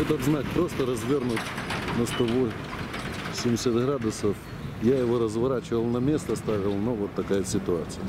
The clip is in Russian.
Этот знак просто развернут на 180 градусов. Я его разворачивал на место, ставил, но вот такая ситуация.